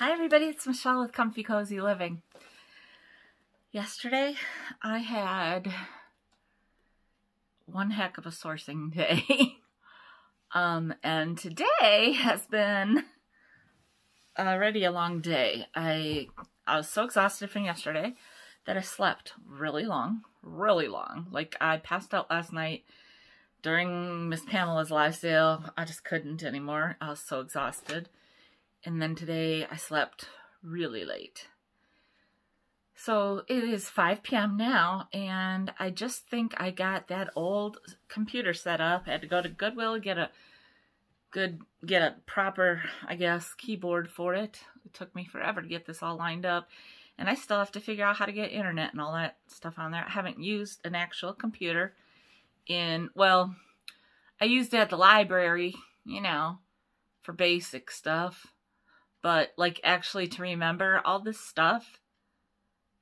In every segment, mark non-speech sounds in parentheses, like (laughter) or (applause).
Hi everybody, it's Michele with Comfy Cozy Living. Yesterday I had one heck of a sourcing day. (laughs) um, and today has been already a long day. I I was so exhausted from yesterday that I slept really long, really long. Like I passed out last night during Miss Pamela's live sale. I just couldn't anymore. I was so exhausted. And then today I slept really late. So it is 5 p.m. now, and I just think I got that old computer set up. I had to go to Goodwill, get a good, get a proper, I guess, keyboard for it. It took me forever to get this all lined up. And I still have to figure out how to get internet and all that stuff on there. I haven't used an actual computer in, well, I used it at the library, you know, for basic stuff. But, like, actually to remember all this stuff,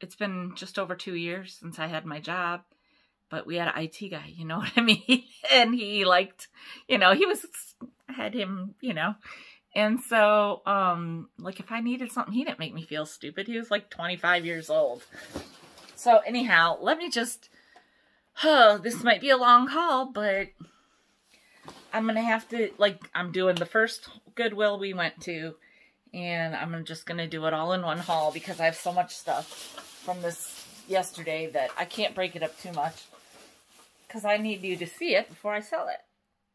it's been just over two years since I had my job. But we had an IT guy, you know (laughs) what I mean? and he liked, you know, he was, had him, you know. And so, um, like, if I needed something, he didn't make me feel stupid. He was like 25 years old. So, anyhow, let me just, oh, this might be a long haul, but I'm going to have to, like, I'm doing the first Goodwill we went to and I'm just going to do it all in one haul because I have so much stuff from this yesterday that I can't break it up too much because I need you to see it before I sell it.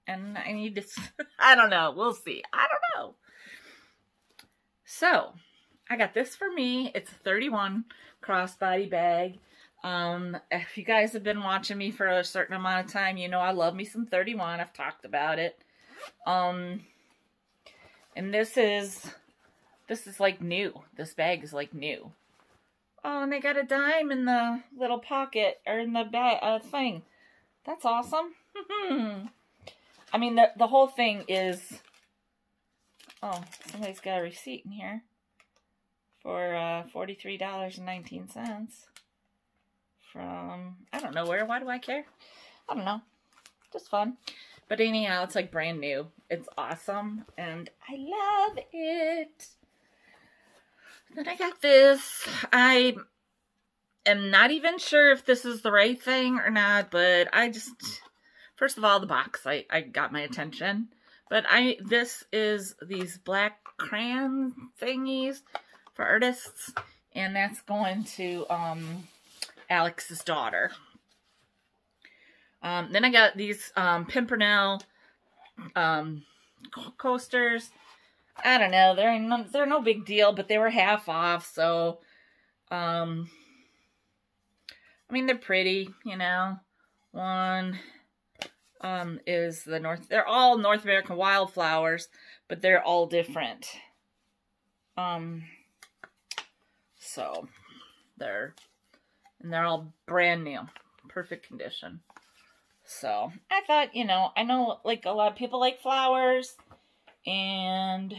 And I need to, (laughs) I don't know, we'll see. I don't know. So, I got this for me. It's a 31 crossbody bag. Um, if you guys have been watching me for a certain amount of time, you know I love me some 31. I've talked about it. Um, and this is this is like new. This bag is like new. Oh, and they got a dime in the little pocket, or in the bag, uh, thing. That's awesome. (laughs) I mean, the, the whole thing is... Oh, somebody's got a receipt in here for uh, $43.19 from, I don't know where. Why do I care? I don't know. Just fun. But anyhow, it's like brand new. It's awesome, and I love it. Then I got this. I am not even sure if this is the right thing or not, but I just, first of all, the box, I, I got my attention. But I, this is these black crayon thingies for artists, and that's going to um, Alex's daughter. Um, then I got these um, Pimpernel um, coasters. I don't know. They're no, they're no big deal, but they were half off, so um I mean they're pretty, you know. One um is the North they're all North American wildflowers, but they're all different. Um so they're and they're all brand new, perfect condition. So, I thought, you know, I know like a lot of people like flowers and,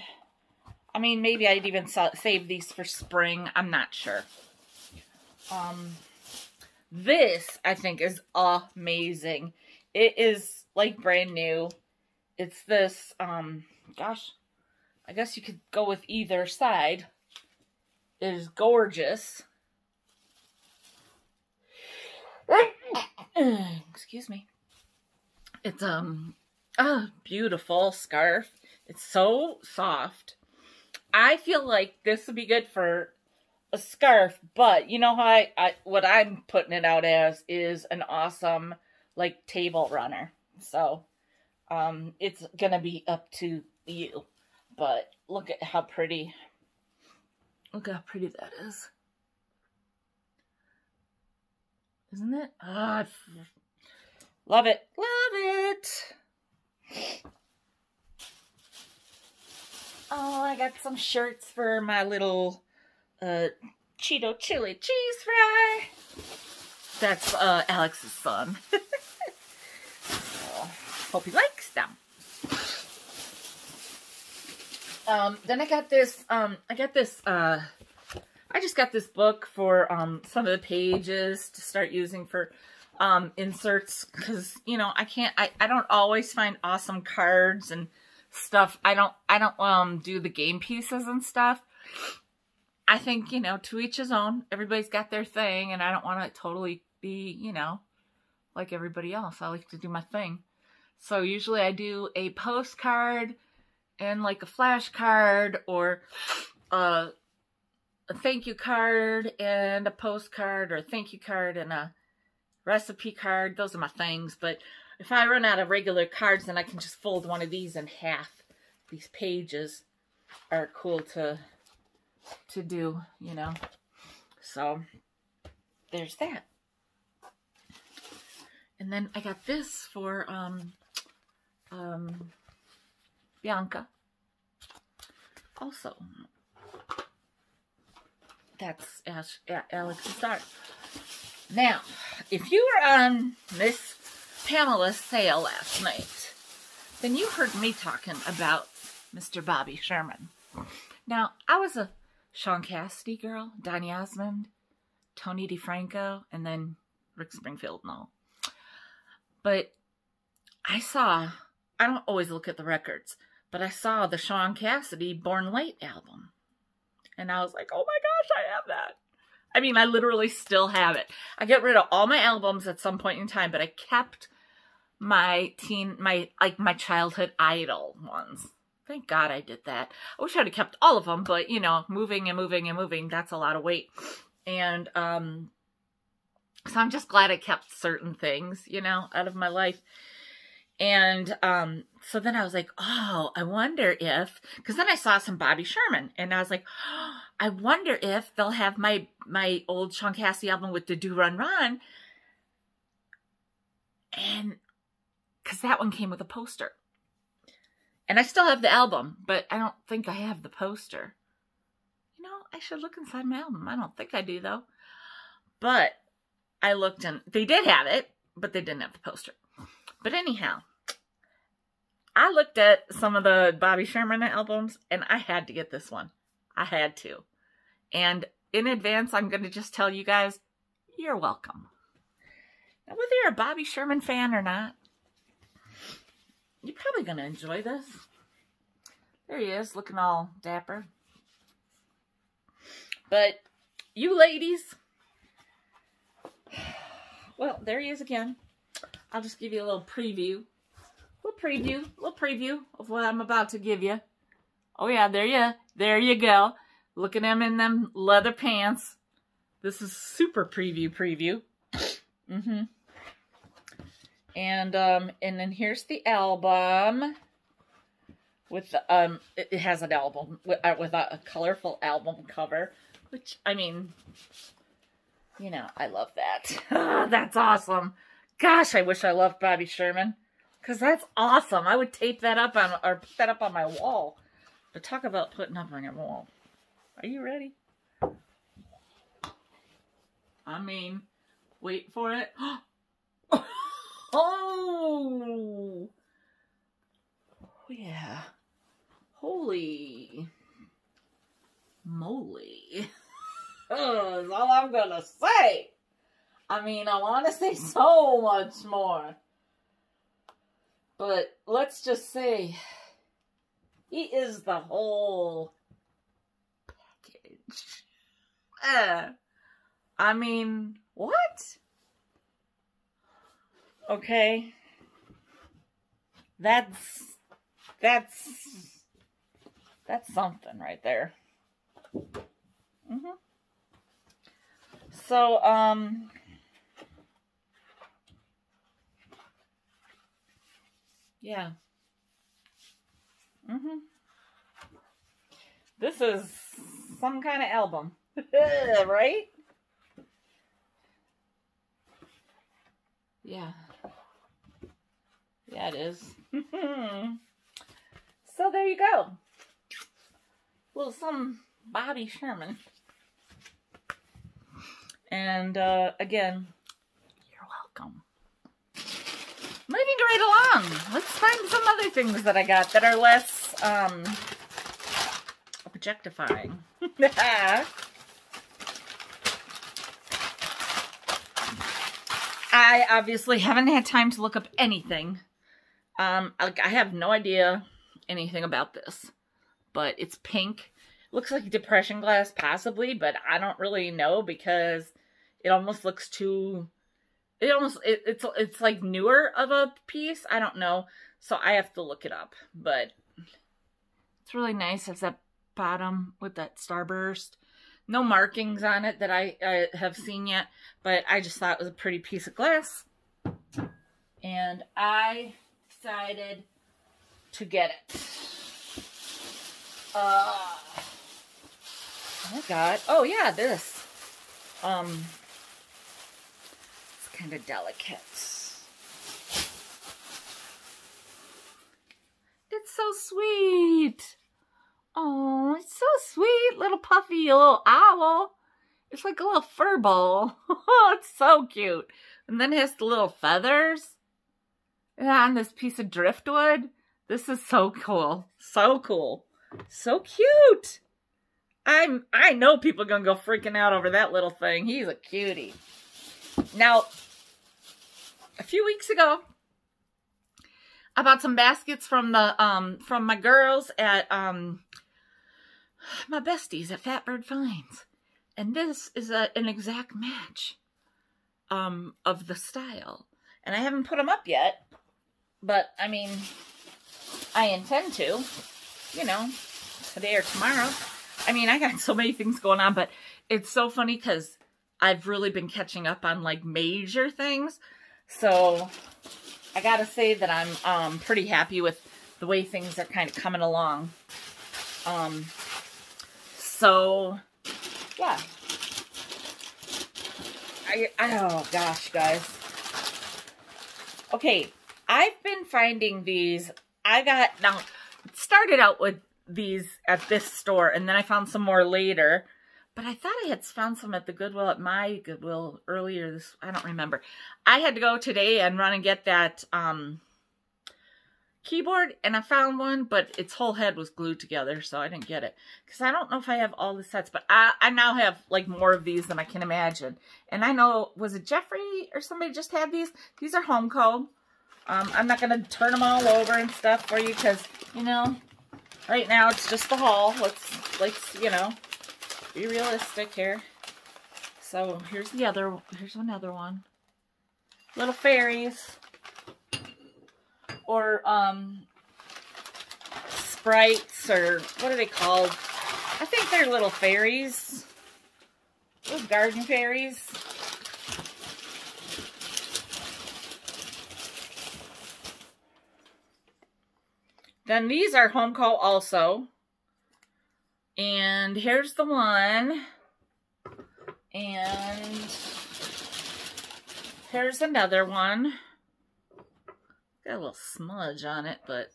I mean, maybe I'd even save these for spring. I'm not sure. Um, this, I think, is amazing. It is, like, brand new. It's this, um, gosh, I guess you could go with either side. It is gorgeous. (coughs) Excuse me. It's, um, a beautiful scarf. It's so soft. I feel like this would be good for a scarf, but you know how I, I what I'm putting it out as is an awesome like table runner. So um it's gonna be up to you. But look at how pretty look how pretty that is. Isn't it? Ah, love it. Love it. Oh, I got some shirts for my little uh, Cheeto chili cheese fry. That's uh, Alex's son. so, (laughs) hope he likes them. Um, then I got this, um, I got this, uh, I just got this book for, um, some of the pages to start using for, um, inserts, because, you know, I can't, I, I don't always find awesome cards and stuff. I don't, I don't, um, do the game pieces and stuff, I think, you know, to each his own. Everybody's got their thing, and I don't want to totally be, you know, like everybody else. I like to do my thing. So usually I do a postcard and like a flashcard or a, a thank you card and a postcard or a thank you card and a recipe card. Those are my things. But if I run out of regular cards, then I can just fold one of these in half. These pages are cool to to do, you know. So there's that. And then I got this for um um Bianca. Also, that's Alex's daughter. Now, if you were on Miss Pamela's sale last night, then you heard me talking about Mr. Bobby Sherman. Now, I was a Shaun Cassidy girl, Donny Osmond, Tony DeFranco, and then Rick Springfield and all. But I saw, I don't always look at the records, but I saw the Shaun Cassidy Born Late album. And I was like, oh my gosh, I have that. I mean, I literally still have it. I get rid of all my albums at some point in time, but I kept my teen, my, like my childhood idol ones. Thank God I did that. I wish I'd have kept all of them, but you know, moving and moving and moving, that's a lot of weight. And, um, so I'm just glad I kept certain things, you know, out of my life. And um, so then I was like, oh, I wonder if, because then I saw some Bobby Sherman, and I was like, oh, I wonder if they'll have my my old Shaun Cassidy album with the Do Run Run, and because that one came with a poster, and I still have the album, but I don't think I have the poster. You know, I should look inside my album. I don't think I do though, but I looked and they did have it, but they didn't have the poster. But anyhow, I looked at some of the Bobby Sherman albums and I had to get this one. I had to. And in advance, I'm going to just tell you guys, you're welcome. Now, whether you're a Bobby Sherman fan or not, you're probably going to enjoy this. There he is, looking all dapper. But you ladies, well, there he is again. I'll just give you a little preview. A little preview, a little preview of what I'm about to give you. Oh yeah, there you, there you go. Look at him in them leather pants. This is super preview preview. Mm-hmm. And um, and then here's the album with um, it has an album with, uh, with a, a colorful album cover, which I mean, you know, I love that. (laughs) That's awesome. Gosh, I wish I loved Bobby Sherman. Because that's awesome. I would tape that up on, or put that up on my wall. But talk about putting up on your wall. Are you ready? I mean, wait for it. (gasps) oh! Yeah. Holy moly. (laughs) That's all I'm gonna say. I mean, I want to say so much more. But let's just say he is the whole package. (laughs) Uh, I mean, what? Okay. That's that's that's something right there. Mhm. So, um Yeah. Mm-hmm. This is some kind of album. (laughs) right? Yeah. Yeah, it is. (laughs) so there you go. Little some Bobby Sherman. And uh, again, you're welcome moving right along. Let's find some other things that I got that are less um, objectifying. (laughs) I obviously haven't had time to look up anything. Um, like I have no idea anything about this, but it's pink looks like depression glass possibly, but I don't really know because it almost looks too it almost it, it's it's like newer of a piece. I don't know. So I have to look it up, but it's really nice. It's that bottom with that starburst. No markings on it that I, I have seen yet, but I just thought it was a pretty piece of glass. And I decided to get it. Uh, I got, oh yeah, this. Um, it's kind of delicate. It's so sweet. Oh, it's so sweet. Little puffy little owl. It's like a little fur ball. Oh, (laughs) it's so cute. And then it has the little feathers. And this piece of driftwood. This is so cool. So cool. So cute. I'm I know people are gonna go freaking out over that little thing. He's a cutie. Now, a few weeks ago, I bought some baskets from the um from my girls at um my besties at Fatbird Finds. And this is a, an exact match um of the style. And I haven't put them up yet, but I mean I intend to, you know, today or tomorrow. I mean, I got (laughs) so many things going on, but it's so funny because I've really been catching up on like major things. So I gotta say that I'm um, pretty happy with the way things are kind of coming along. Um, so yeah. I, I, oh gosh, guys. Okay, I've been finding these. I got, now, started out with these at this store, and then I found some more later. But I thought I had found some at the Goodwill, at my Goodwill earlier this, I don't remember. I had to go today and run and get that um, keyboard, and I found one, but its whole head was glued together, so I didn't get it. Because I don't know if I have all the sets, but I, I now have, like, more of these than I can imagine. And I know, was it Jeffrey or somebody just had these? These are Homco. Um, I'm not going to turn them all over and stuff for you because, you know, right now it's just the haul. Let's, let's, you know, be realistic here. So here's the other, here's another one. Little fairies. Or, um, sprites, or what are they called? I think they're little fairies. Those garden fairies. Then these are Homco also. And here's the one. And here's another one. Got a little smudge on it, but...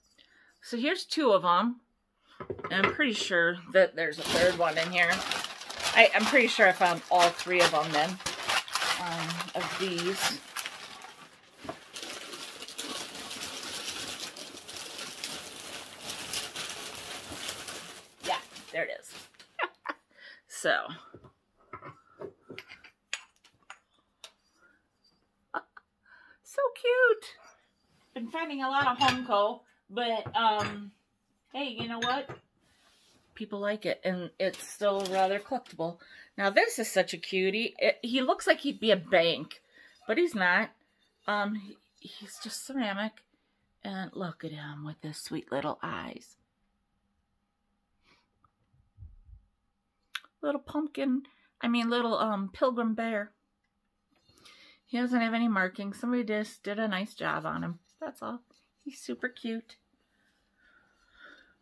So here's two of them. And I'm pretty sure that there's a third one in here. I, am pretty sure I found all three of them then. Um, of these. There it is. So. so cute. Been finding a lot of Homco, but um, hey, you know what? People like it, and it's still rather collectible. Now, this is such a cutie. It, he looks like he'd be a bank, but he's not. Um, he, he's just ceramic. And look at him with his sweet little eyes. Little pumpkin, I mean little um pilgrim bear. He doesn't have any markings. Somebody just did a nice job on him. That's all. He's super cute.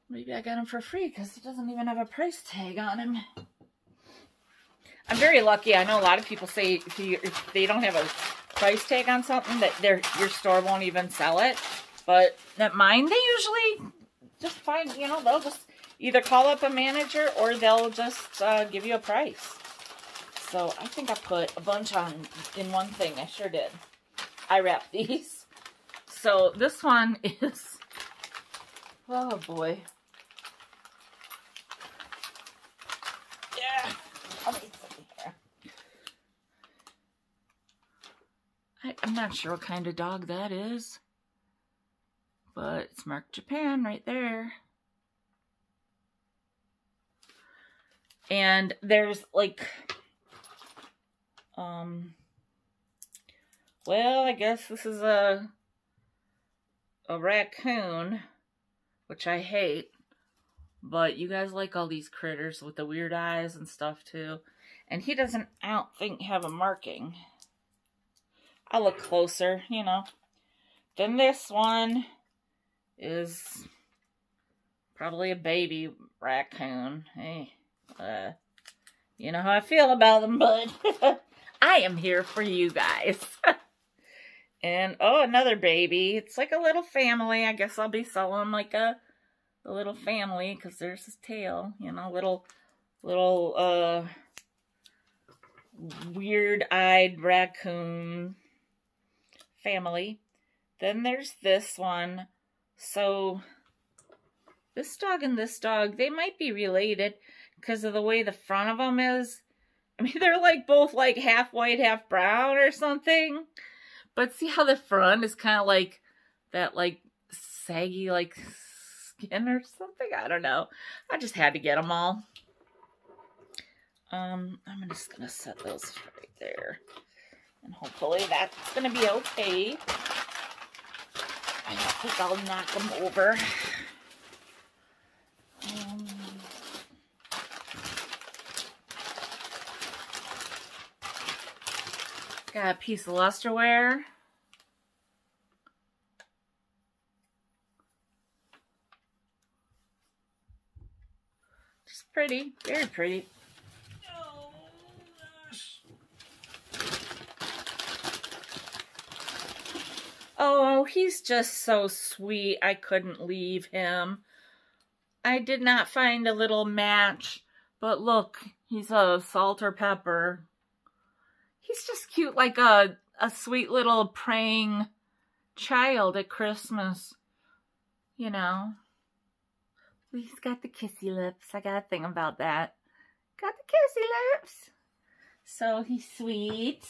Maybe I got him for free because he doesn't even have a price tag on him. I'm very lucky. I know a lot of people say if, you, if they don't have a price tag on something that their your store won't even sell it. But at mine, they usually just find, you know, they'll just either call up a manager or they'll just uh, give you a price. So I think I put a bunch on in one thing. I sure did. I wrapped (laughs) these. So this one (laughs) is, oh boy. Yeah. I'm not sure what kind of dog that is. But it's marked Japan right there. And there's like, um, well, I guess this is a, a raccoon, which I hate. But you guys like all these critters with the weird eyes and stuff too. And he doesn't, I don't think, have a marking. I'll look closer, you know. Then this one is probably a baby raccoon. Hey, uh, you know how I feel about them, but (laughs) I am here for you guys. (laughs) and, oh, another baby. It's like a little family. I guess I'll be selling like a, a little family because there's his tail, you know, little, little, uh, weird-eyed raccoon family. Then there's this one. So this dog and this dog, they might be related because of the way the front of them is. I mean, (laughs) they're like both like half white, half brown or something. But see how the front is kind of like that like saggy like skin or something? I don't know. I just had to get them all. Um, I'm just going to set those right there. And hopefully that's going to be okay. I think I'll knock them over. Um, got a piece of lusterware. Just pretty, very pretty. Oh, he's just so sweet. I couldn't leave him. I did not find a little match, but look, he's a salt or pepper. He's just cute like a, a sweet little praying child at Christmas, you know. He's got the kissy lips. I got a thing about that. Got the kissy lips. So he's sweet.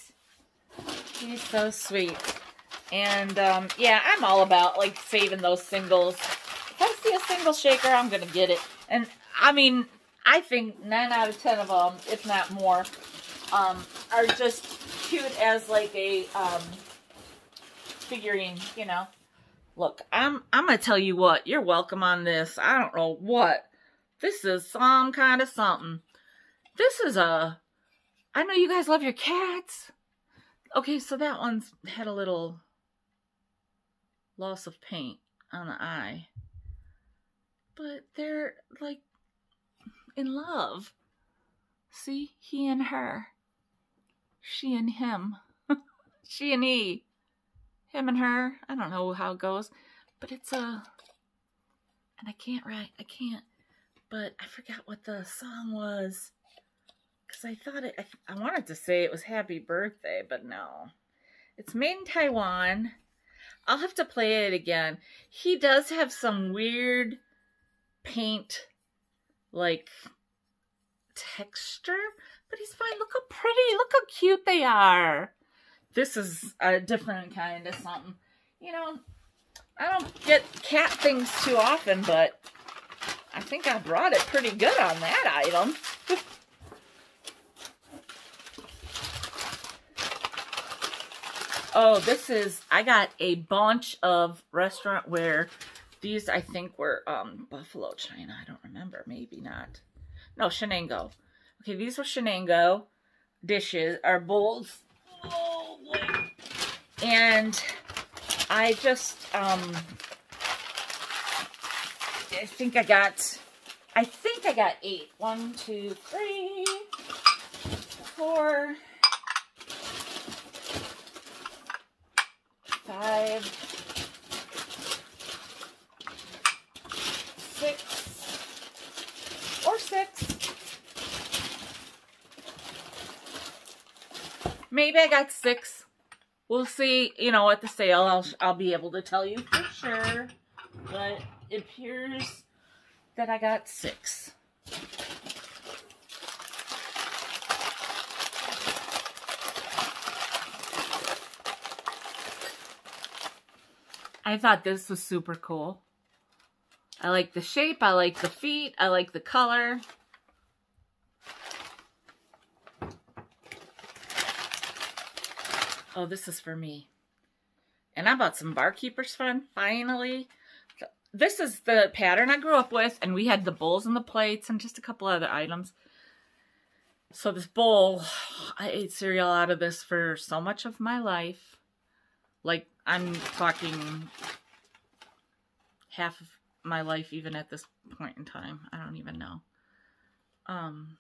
He's so sweet. And, um, yeah, I'm all about, like, saving those singles. If I see a single shaker, I'm going to get it. And, I mean, I think 9 out of 10 of them, if not more, um, are just cute as, like, a, um, figurine, you know. Look, I'm, I'm to tell you what. You're welcome on this. I don't know what. This is some kind of something. This is a... I know you guys love your cats. Okay, so that one's had a little loss of paint on the eye. But they're like in love. See, he and her. She and him. (laughs) she and he. Him and her. I don't know how it goes. But it's a. And I can't write. I can't. But I forgot what the song was. Because I thought it. I, I wanted to say it was Happy Birthday, but no. It's made in Taiwan. I'll have to play it again. He does have some weird paint, like, texture, but he's fine. Look how pretty, look how cute they are. This is a different kind of something. You know, I don't get cat things too often, but I think I brought it pretty good on that item. (laughs) Oh, this is, I got a bunch of restaurant ware. These, I think, were um, Buffalo China. I don't remember. Maybe not. No, Shenango. Okay, these were Shenango dishes, or bowls. And I just, um, I think I got, I think I got eight. One, two, three, four, five, six, or six. Maybe I got six. We'll see, you know, at the sale, I'll, I'll be able to tell you for sure. But it appears that I got six. I thought this was super cool. I like the shape. I like the feet. I like the color. Oh, this is for me. And I bought some Barkeeper's Fun, finally. This is the pattern I grew up with, and we had the bowls and the plates and just a couple other items. So this bowl, I ate cereal out of this for so much of my life. Like, I'm talking half of my life even at this point in time. I don't even know. Um,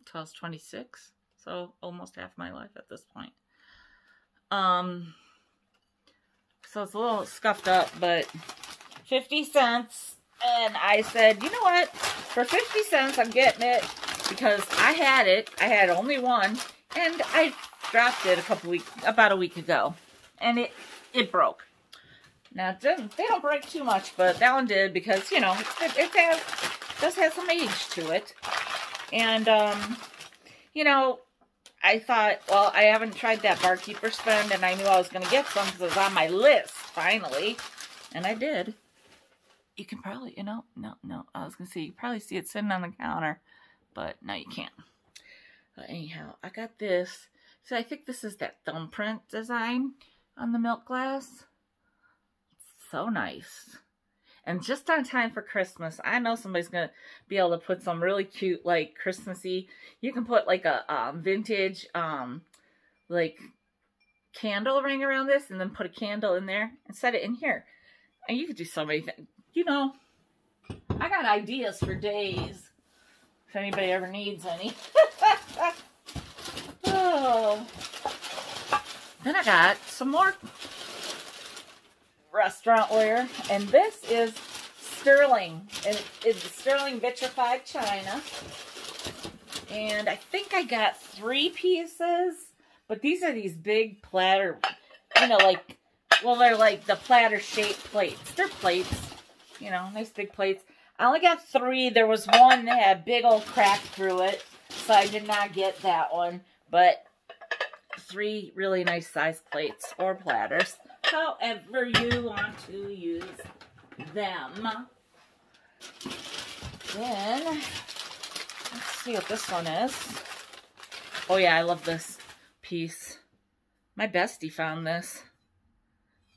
until I was 26. So almost half my life at this point. Um, so it's a little scuffed up, but 50 cents. And I said, you know what? For 50 cents, I'm getting it because I had it. I had only one. And I dropped it a couple weeks, about a week ago. And it, it broke. Now, they don't break too much, but that one did because, you know, it, it has, does have some age to it. And, um, you know, I thought, well, I haven't tried that Barkeeper's Fun, and I knew I was going to get some because it was on my list, finally. And I did. You can probably, you know, no, no, I was going to say, you probably see it sitting on the counter, but no, you can't. But anyhow, I got this. So I think this is that thumbprint design on the milk glass. So nice. And just on time for Christmas, I know somebody's going to be able to put some really cute, like, Christmassy. You can put, like, a um, vintage, um, like, candle ring around this and then put a candle in there and set it in here. And you could do so many things. You know, I got ideas for days. If anybody ever needs any. (laughs) oh. Then I got some more restaurant ware. And this is sterling. It is sterling vitrified china. And I think I got three pieces. But these are these big platter, you know, like, well, they're like the platter shaped plates. They're plates, you know, nice big plates. I only got three. There was one that had a big old crack through it. So I did not get that one. But three really nice size plates or platters however you want to use them. Then, let's see what this one is. Oh yeah, I love this piece. My bestie found this.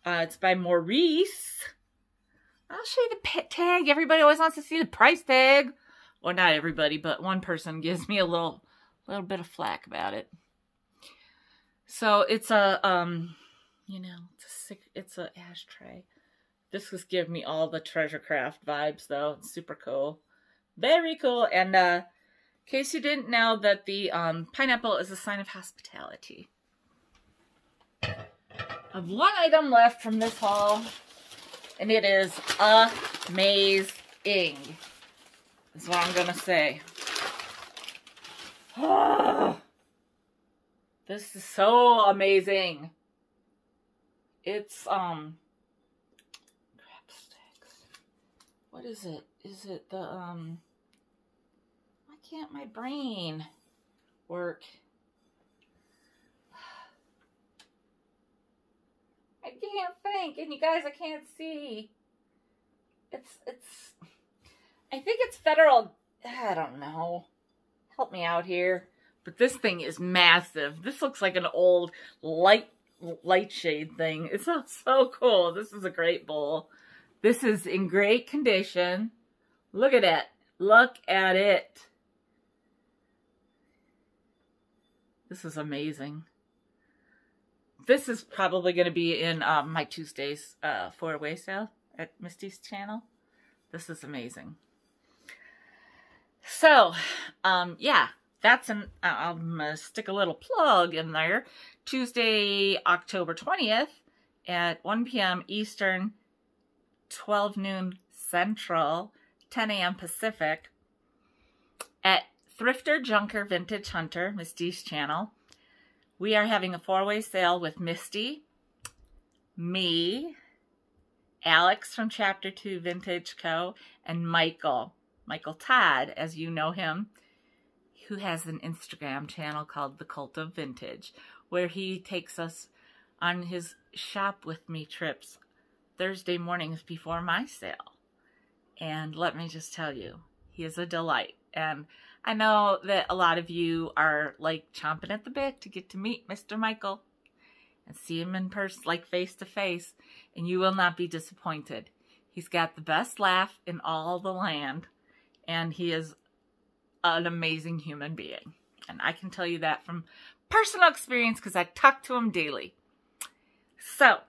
Uh, it's by Maurice. I'll show you the tag. Everybody always wants to see the price tag. Well, not everybody, but one person gives me a little, little bit of flack about it. So it's a, um, you know, it's a it's a ashtray. This was giving me all the treasure craft vibes though. It's super cool. Very cool. And uh, in case you didn't know that the um, pineapple is a sign of hospitality. I have one item left from this haul. And it is amazing. That's what I'm to say. (sighs) this is so amazing. It's, um, crab sticks. What is it? Is it the, um, why can't my brain work? (sighs) I can't think, and you guys, I can't see. It's, it's, I think it's federal, I don't know. Help me out here. But this thing is massive. This looks like an old light light shade thing. It's so, so cool. This is a great bowl. This is in great condition. Look at it. Look at it. This is amazing. This is probably going to be in um, my Tuesday's uh, four-way sale at Misty's channel. This is amazing. So, um, yeah, that's an, I'm going to stick a little plug in there. Tuesday, October 20th at 1 p.m. Eastern, 12 noon Central, 10 a.m. Pacific at Thrifter Junker Vintage Hunter, Misty's channel. We are having a four-way sale with Misty, me, Alex from Chapter 2 Vintage Co., and Michael, Michael Todd, as you know him, who has an Instagram channel called The Cult of Vintage where he takes us on his shop with me trips Thursday mornings before my sale. And let me just tell you, he is a delight. And I know that a lot of you are like chomping at the bit to get to meet Mr. Michael. and see him in person, like face to face, and you will not be disappointed. He's got the best laugh in all the land, and he is an amazing human being. And I can tell you that from personal experience because I talk to him daily. So,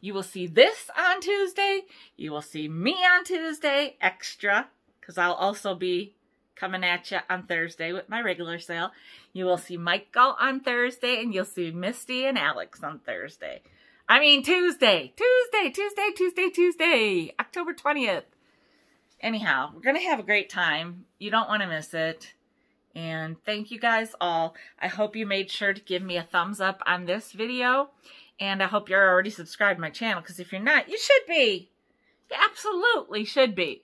you will see this on Tuesday. You will see me on Tuesday, extra, because I'll also be coming at you on Thursday with my regular sale. You will see Michael on Thursday, and you'll see Misty and Alex on Thursday. I mean, Tuesday, Tuesday, Tuesday, Tuesday, Tuesday, October 20th. Anyhow, we're going to have a great time. You don't want to miss it. And thank you guys all. I hope you made sure to give me a thumbs up on this video. And I hope you're already subscribed to my channel, because if you're not, you should be. You absolutely should be.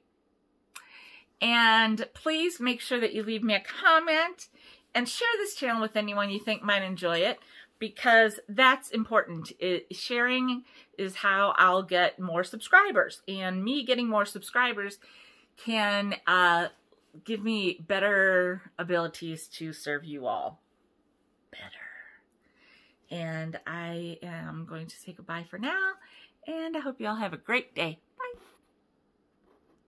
And please make sure that you leave me a comment and share this channel with anyone you think might enjoy it because that's important. It, sharing is how I'll get more subscribers. And me getting more subscribers can uh, give me better abilities to serve you all better. And I am going to say goodbye for now. And I hope you all have a great day.